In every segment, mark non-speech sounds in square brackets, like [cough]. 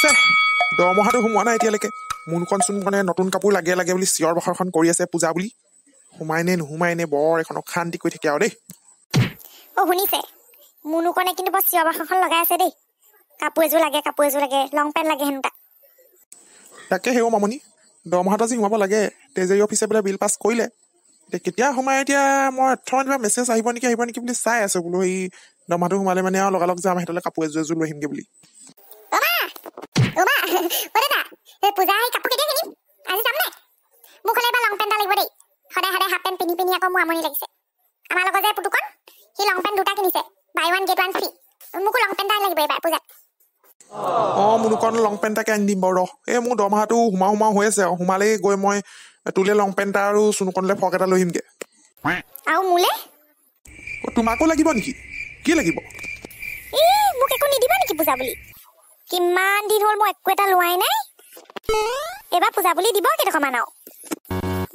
চে দৰমহাটো সোমোৱা নাই এতিয়ালৈকে। মোনকণ চোনকণে নতুন কাপোৰ লাগে লাগে বুলি চিঞৰ বাখৰখন কৰি আছে পূজা বুলি। সোমাই নে নোসোমাই নে বৰ এখন অশান্তি কৰি থাকে আৰু দেই। অ শুনিছে? মুনুকনে কিন্তু বৰ চিঞৰ বাখৰখন লগাই আছে দেই। কাপোৰ এযোৰ লাগে কাপোৰ এযোৰ লাগে লং পেণ্ট লাগে হেনো তাক তাকে সেও মামনি দৰমহাটো আজি সোমাব লাগে। ট্ৰেজাৰী অফিচে বোলে বিল পাছ কৰিলে। এতিয়া কেতিয়া সোমাই এতিয়া মই অথবা কিবা মেছেজ আহিব নেকি আহিব নেকি বুলি চাই আছো বোলো। এই দৰমহাটো সোমালে মানে আৰু লগালগ যাম সিহঁতলৈ কাপোৰ এযোৰ এযোৰ লৈ আহিমগে বুলি। অ দাদা এই পূজা আহি কাপোৰ কেতিয়া কিনিম আজি যাম নে মোক হ'লে এবাৰ লং পেণ্ট এটা লাগিব দেই সদায় সদায় হাফ পেণ্ট পিন্ধি পিন্ধি আকৌ মোৰ আমনি লাগিছে আমাৰ লগত যে পুতুকন সি লং পেণ্ট দুটা কিনিছে buy one get one free মোকো লং পেণ্ট এটা লাগিব এইবাৰ পূজাত অঁ মোনোকণ লং পেণ্ট এটাকে আনি দিম বাৰু ৰ এই মোৰ দৰমহাটো সোমাও সোমাও হৈ আছে আৰু সোমালেই গৈ মই তোলে লং পেণ্ট এটা আৰু চুনুকণলৈ ফ্ৰক এটা লৈ আহিমগে আৰু মোলে তোমাকো লাগিব নেকি কি লাগিব মোক একো নিদিবা নেকি পূজা বুলি কিমান দিন হ'ল মই একো এটা লোৱাই নাই। এইবাৰ পূজা বুলি দিব কেইটকামান আৰু।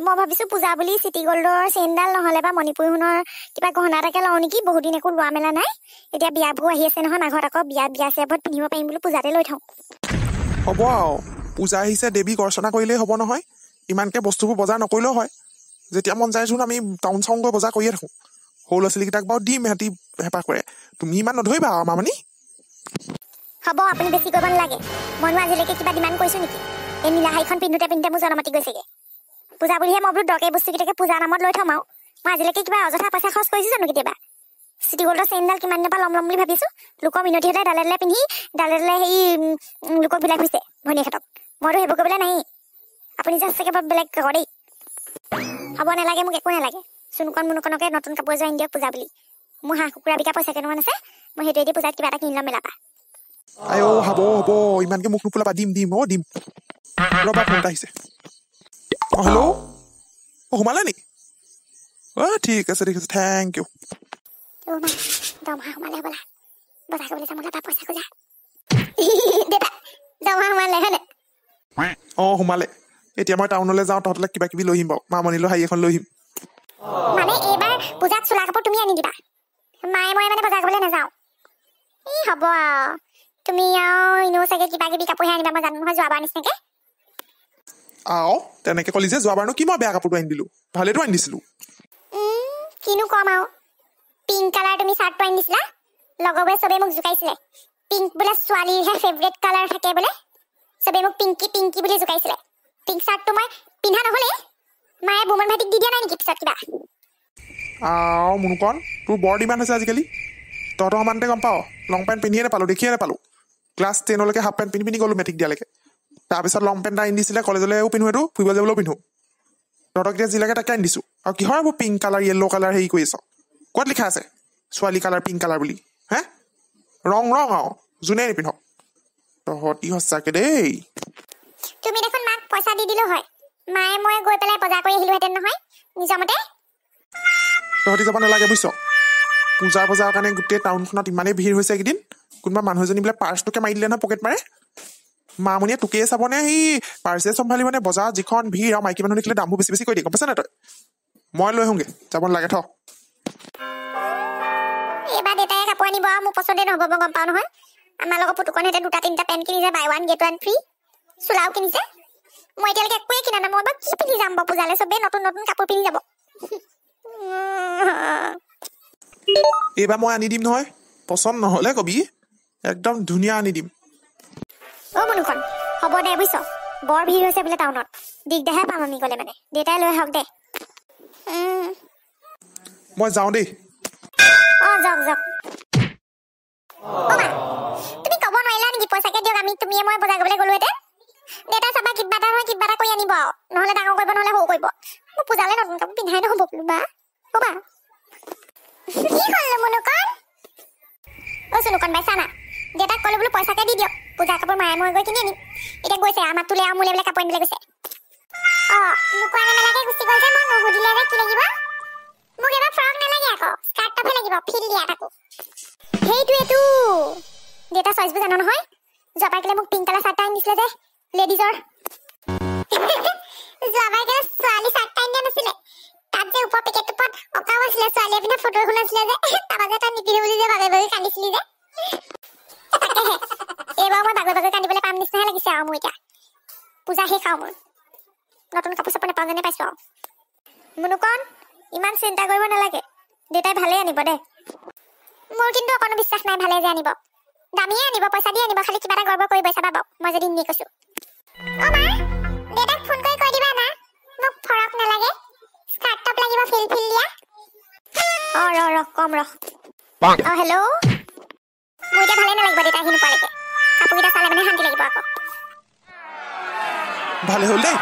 মই ভাবিছো পূজা বুলি চিটি গল্ডৰ চেইনডাল নহ'লে বা মণিপুৰী সোণৰ কিবা গহনা এটাকে লওঁ নেকি বহুত দিন একো লোৱা মেলা নাই। এতিয়া বিয়াবোৰ আহি আছে নহয় মাঘত আকৌ বিয়া বিয়া চিয়াবোৰত পিন্ধিব পাৰিম বুলি পূজাতে লৈ থওঁ। হ'ব আৰু। পূজা আহিছে দেৱীক অৰ্চনা কৰিলেই হ'ব নহয়। ইমানকে বস্তুবোৰ বজাৰ নকৰিলেও হয়। যেতিয়া মন যায়চোন আমি টাউন চাউন গৈ বজাৰ কৰিয়ে থাকোঁ। সৰু ল'ৰা ছোৱালীকেইটাক বাৰু দিম সিহঁতি হেঁপাহ কৰে। তুমি ইমান নধৰিবা আৰু মামনি। হ'ব আপুনি বেছি কৰিব নালাগে। মইনো আজিলৈকে কিবা ডিমাণ্ড কৰিছো নেকি? এই নীলা শাৰীখন পিন্ধোতে পিন্ধোতে মোৰ জনমাতি গৈছেগে। পূজা বুলিহে মই বোলো দৰকাৰী বস্তুকেইটাকে পূজা নামত লৈ থম আৰু। মই আজিলৈকে কিবা অযথা পইচা খৰচ কৰিছো জানো কেতিয়াবা? চিটি গল্ডৰ চেইনডাল কিমান দিনৰ পৰা ল'ম ল'ম বুলি ভাবিছো? লোকৰ মিনতি হ'লে ডালে ডালে পিন্ধি ডালে ডালে সেই লোকক বিলাই ফুৰিছে ভনীয়েকহঁতক। মইতো সেইবোৰ কৰিবলৈ নাই আপুনি সঁচাকৈ বৰ বেলেগ আকৌ দেই। হ'ব নালাগে মোক একো নালাগে। চুনুকণ মুনুকণকে নতুন কাপোৰ এযোৰ আনি দিয়ক পূজা বুলি। মোৰ হাঁহ কুকুৰা বিকা পইচা কেইটামান আছে মই সেইটোৱেদি পূজাত কিবা এটা কিনি ল'ম মেলাপা আই অ' হ'ব হ'ব ইমানকে মুখ নোপোলাবা দিম দিম অ' দিম ৰ'বা ফোন এটা আহিছে অঁ হেল্ল' অঁ সোমালে নি অঁ ঠিক আছে ঠিক আছে থেংক ইউ অ' সোমালে এতিয়া মই টাউনলৈ যাওঁ তহঁতলৈ কিবা কিবি লৈ আহিম বাৰু মামনিলৈ শাৰী এখন লৈ আহিম মানে এইবাৰ পূজাত চোলা কাপোৰ তুমি আনি দিবা মায়ে মই মানে বজাৰ কৰিবলৈ নাযাওঁ ই হ'ব আৰু তুমি আৰু এনেও চাগে কিবা কিবি কাপোৰহে আনিবা মই জানো নহয় যোৱাবাৰ নিচিনাকে। আও তেনেকে ক'লি যে যোৱাবাৰনো কি মই বেয়া কাপোৰটো আনি দিলোঁ ভালেতো আনি দিছিলোঁ। কিনো কম আৰু পিংক কালাৰ তুমি চাৰ্টটো আনি দিছিলা লগৰবোৰে চবেই মোক জোকাইছিলে। পিংক বোলে ছোৱালীৰহে ফেভৰেট কালাৰ থাকে বোলে চবেই মোক পিংকি পিংকি বুলি জোকাইছিলে। পিংক চাৰ্টটো মই পিন্ধা নহ'লে মায়ে বুমন ভাইটিক দি দিয়া নাই নেকি পিছত কিবা? আও মুনুকণ তোৰ বৰ ডিমাণ্ড হৈছে আজিকালি। তহঁতৰ সমানতে গম পাওঁ লং পেণ্ট পিন্ধিয়ে নাপালোঁ দেখিয়ে নাপালোঁ। ক্লাছ টেনলৈকে হাফ পেণ্ট পিন্ধি পিন্ধি গ'লোঁ মেট্ৰিক দিয়ালৈকে। তাৰপিছত লং পেণ্ট এটা আনি দিছিলে কলেজলৈও পিন্ধো এইটো ফুৰিব যাবলৈও পিন্ধো। তহঁতক এতিয়া যি লাগে তাকে আনি দিছোঁ আৰু কিহৰ এইবোৰ পিংক কালাৰ য়েল্ল' কালাৰ হেৰি কৰি আছ? ক'ত লিখা আছে? ছোৱালী কালাৰ পিংক কালাৰ বুলি। হে? ৰং ৰং আৰু যোনে নিপিন্ধক তহঁতি সঁচাকে দেই। তুমি দেখোন মাক পইচা দি দিলো হয়। মায়ে মই গৈ পেলাই বজাৰ কৰি আহিলোহেঁতেন নহয় নিজৰ মতে তহঁতি যাব নালাগে বুজিছ পূজাৰ বজাৰৰ কাৰণে গোটেই টাউনখনত ইমানেই ভিৰ হৈছে এইকেইদিন। কোনোবা মানুহ এজনী বোলে পাৰ্চটোকে মাৰি দিলে নহয় পকেট মাৰে? মামনিয়ে তোকেই চাবনে সি পাৰ্চে চম্ভালিবনে বজাৰত যিখন ভিৰ আৰু মাইকী মানুহ দেখিলে দামবোৰ বেছি বেছি কৰি দিয়ে গম পাইছ নাই তই? মই লৈ আহোঁগে যাব নালাগে থ। এইবাৰ দেউতাই কাপোৰ আনিব আৰু মোৰ পচন্দে নহ'ব মই গম পাওঁ নহয়। আমাৰ লগত দুটা তিনিটা পেণ্ট কিনিছে buy one get one free চোলাও কিনিছে। মই এতিয়ালৈকে একোৱে কিনা নাই মই এবাৰ কি পিন্ধি যাম বাৰু পূজালে? চবেই নতুন নতুন কাপোৰ পিন্ধি যাব। এইবাৰ মই আনি দিম নহয়। পচন্দ নহ'লে কবি। একদম ধুনীয়া আনি দিম। অ' মনুখন হ'ব দে বুজিছ বৰ ভিৰ হৈছে বোলে টাউনত। দিগদাৰহে পাম আমি গ'লে মানে। দেউতাই লৈ আহক দে। মই যাওঁ দেই। অ' যাওক যাওক। তুমি ক'ব নোৱাৰিলা নেকি? পইচাকে দিয়ক আমি তুমিয়ে মই বজাৰ কৰিবলৈ গ'লোহেঁতেন দেউতাই চাবা কিবা এটা নহয় কিবা এটা কৰি আনিব আৰু। নহ'লে ডাঙৰ কৰিব নহ'লে সৰু কৰিব। মোক পূজালে নতুন কাপোৰ পিন্ধাই নহ'ব বোলো বা। কি মনুকণ অ' চুনুকণ দেউতাক ক'লো বোলো পইচাকে দি দিয়ক। পূজা কাপোৰ মায়ে মই গৈ কিনি আনিম। এতিয়া গৈছে আমাৰ তোলে আৰু মোলে বোলে কাপোৰ আনিবলৈ গৈছে। অ' নোকোৱা নেমেলাকে গুচি গ'ল যে মই নুসুধিলে যে কি লাগিব? মোক এবাৰ ফ্ৰক নালাগে আকৌ স্কাৰ্ট টপহে লাগিব ফিল দিয়া তাকো সেইটোৱেতো। দেউতা চইচবোৰ জানো নহয়? যোৱাবাৰ কেলে মোক পিংক কালাৰ চাৰ্ট এটা আনি দিছিলে যে লেডিজৰ [laughs] যোৱাবাৰ কেলে ছোৱালী চাৰ্ট এটা আনি নাছিলে? তাত যে ওপৰ ওপৰত অঁকাও আছিলে ছোৱালীয়ে পিন্ধা ফটো এখন আছিলে যে [laughs] তাৰপৰা যে তই নিপিন্ধো বুলি যে ভাবে ভাবি কান্দিছিলি যে। তাকেহে এইবাৰ মই বাগৰি বাগৰি কান্দিবলৈ পাম নিচিনাহে পূজা শেষ আৰু মোৰ। নতুন কাপোৰ চাপোৰ নাপাওঁ যেনে পাইছো আৰু। মুনুকণ ইমান চিন্তা কৰিব নালাগে। দেউতাই ভালেই আনিব দে। মোৰ কিন্তু অকণো বিশ্বাস নাই ভালে যে আনিব। দামীয়ে আনিব পইচা দি আনিব খালি কিবা এটা গৰ্ব কৰিব চাবা বাৰু। মই যদি নি কৈছো। অ মা দেউতাক ফোন কৰি কৈ দিবা না। মোক ফৰক নালাগে। স্কাৰ্ট টপ লাগিব ফিল ফিল দিয়া। অ ৰ ৰ কম ৰ। অ হেল্ল' মোৰ এতিয়া ভালে নালাগিব দেউতা আহি নোপোৱালৈকে কাপোৰকেইটা চালে মানে শান্তি লাগিব আকৌ। ভালে হ'ল দেই।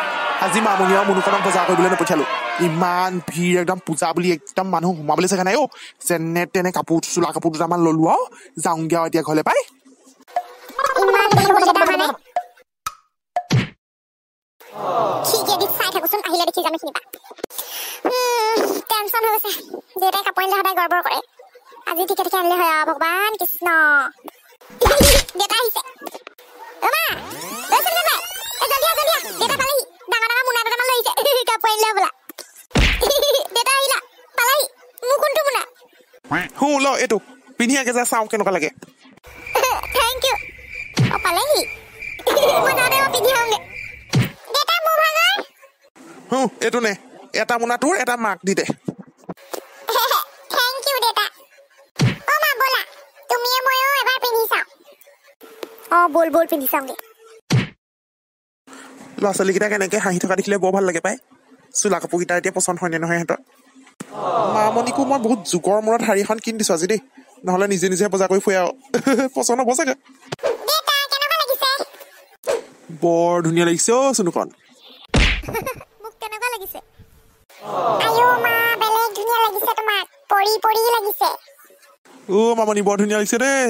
আজি মামনি আৰু মুনুকণক বজাৰ কৰিবলৈ নপঠিয়ালো। ইমান ভিৰ একদম পূজা বুলি একদম মানুহ সোমাবলৈ চাগে নাই অ' যেনে তেনে কাপোৰ চোলা কাপোৰ দুটামান ল'লো আৰু। যাওঁগৈ আৰু এতিয়া ঘৰলৈ পাই দেউতাই কাপোৰ আনিলে সদায় গৰ্বৰ কৰে। আজি ঠিকে ঠিকে আনিলে হয় আৰু ভগৱান কৃষ্ণ। দেউতা আহিছে এ জল্দি আহ, জল্দি আহ। দেউতা পালেহি ডাঙৰ ডাঙৰ মোনা দুটামান লৈ আহিছে কাপোৰ আনিলে হ'বলা দেউতা আহিলা পালাহি মোৰ কোনটো মোনা হো ল এইটো পিন্ধি আগে যে চাওঁ কেনেকুৱা লাগে থেংক ইউ অ পালেহি মই যাওঁতে মই পিন্ধি আহোঁগে দেউতা মোৰ ভাগৰ হো এইটো নে এটা মোনা তোৰ এটা মাক দি দে অ ব'ল ব'ল পিন্ধি চাওঁগে ল'ৰা ছোৱালীকেইটাক এনেকৈ হাঁহি থকা দেখিলে বৰ ভাল লাগে পাই চোলা কাপোৰকেইটা এতিয়া পচন্দ হয়নে নহয় সিহঁতৰ? মামণিকো মই বহুত যুগৰ মূৰত শাৰী এখন কিনি দিছোঁ আজি দেই। নহ'লে নিজে নিজে বজাৰ কৰি ফুৰে আৰু। [laughs] পচন্দ হ'ব চাগে। বৰ ধুনীয়া লাগিছে অ' লাগিছে? অ' মামণি বৰ ধুনীয়া লাগিছে দেই।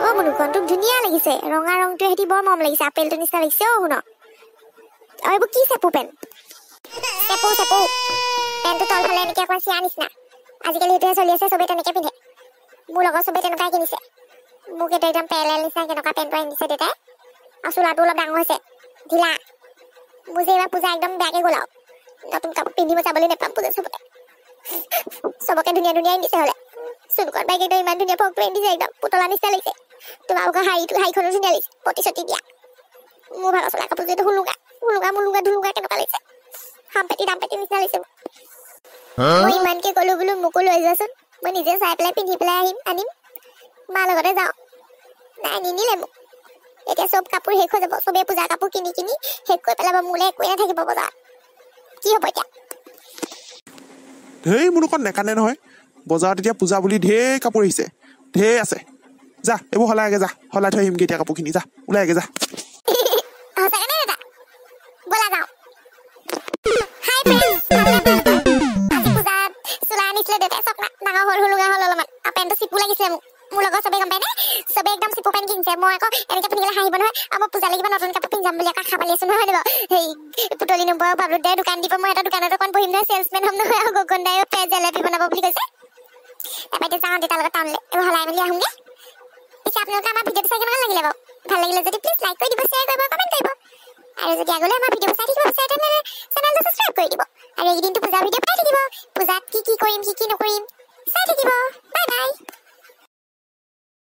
অ মুনুখন তোক ধুনীয়া লাগিছে। ৰঙা ৰংটোৱে সেতি বৰ মৰম লাগিছে। আপেলটো নিচিনা লাগিছে অ শুন। আৰু এইবোৰ কি চেপু পেন? চেপু চেপু। পেণ্টটো তলফালে এনেকে অকণমান চিয়া নিচিনা। আজিকালি সেইটোহে চলি আছে চবেই তেনেকে পিন্ধে। মোৰ লগত চবেই তেনেকুৱাই কিনিছে। মোক এইটো একদম পেৰেল নিচিনা কেনেকুৱা পেণ্টটো আনি দিছে দেউতাই। আৰু চোলাটো অলপ ডাঙৰ হৈছে। ঢিলা। মোৰ যে এইবাৰ পূজা একদম বেয়াকে গ'ল আৰু। নতুন কাপোৰ পিন্ধিব যাবলৈ নাপাম পূজা চবতে। চবকে ধুনীয়া ধুনীয়া আনি দিছে হ'লে। চুনুকত বাইক একদম ইমান ধুনীয়া ফ্ৰকটো আনি দিছে একদম পুতলা নিচিনা লাগিছে তোমালোকৰ শাৰীটো শাৰীখনো ধুনীয়া লাগিছে পতি চতি দিয়া মোৰ ভাগৰ চোলা কাপোৰ কেনেকুৱা লাগিছে নিচিনা লাগিছে। মই ইমানকে ক'লো বোলো মোকো লৈ যোৱাচোন মই নিজে চাই পেলাই পিন্ধি পেলাই আহিম আনিম মাৰ লগতে যাওঁ নাই নিনিলে মোক এতিয়া চব কাপোৰ শেষ হৈ যাব চবেই পূজাৰ কাপোৰ কিনি কিনি শেষ কৰি পেলাব মোলৈ একোৱে নাথাকিব বজাৰত কি হ'ব এতিয়া ধেই মুনুকণ নেকানে নহয় বজাৰত এতিয়া পূজা বুলি ঢেৰ কাপোৰ আহিছে। ঢেৰ আছে। যা এইবোৰ সলাই আগে যা। সলাই থৈ আহিমগৈ এতিয়া কাপোৰখিনি। যা ওলাই আগে যা পুতলি নম্বৰ বাবলুত দাই দোকান দিব। মই এটা দোকানত অকণ বহিম নহয়। চেলছমেন হ'ম নহয়। আৰু গগন দায়ো পেজ বনাব বুলি কৈছে। এতিয়া যাওঁ দেউতাৰ লগত সলাই মেলি আহোঁগৈ। পিছে আপোনালোকে আমাৰ ভিডিঅ'টো চাই কেনেকুৱা লাগিলে বাৰু? ভাল লাগিলে যদি প্লিজ লাইক কৰি দিব শ্বেয়াৰ কৰিব কমেণ্ট কৰিব। আৰু যদি আগলৈ আমাৰ ভিডিঅ' চাই থাকিব চেনেলটো ছাবস্ক্ৰাইব কৰি দিব। আৰু এইকেইদিনটো পূজাৰ ভিডিঅ' পাই থাকিব। পূজাত কি কি কৰিম কি কি নকৰিম চাই থাকিব।